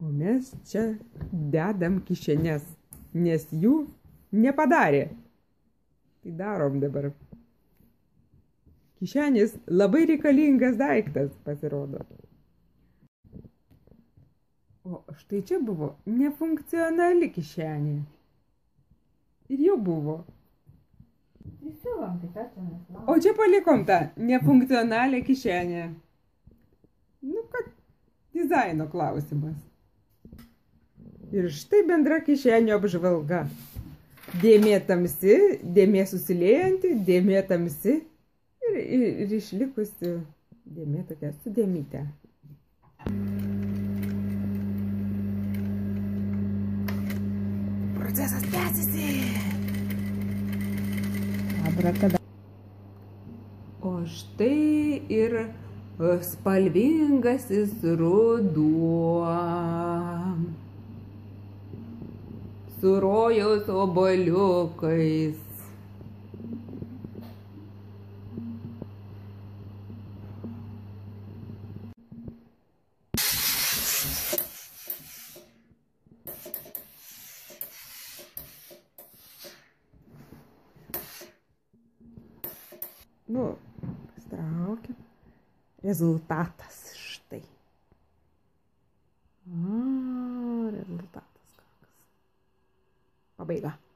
O mes čia dedam kišenės, nes jų nepadarė. Tai darom dabar. Kišenės labai reikalingas daiktas pasirodo. O štai čia buvo nefunkcionali kišenė. Ir jau buvo. O čia palikom tą nefunkcionalią kišenę. Nu, kad dizaino klausimas. Ir štai bendra kišenio apžvalga. Dėmė tamsi, dėmė susiliejanti, dėmė tamsi ir, ir, ir išlikusi dėmė tokia su dėmyte. Procesas tęsiasi. Abrakada. O štai ir spalvingasis ruduo. surojaus oboliukais. No, straukit rezultatas štai.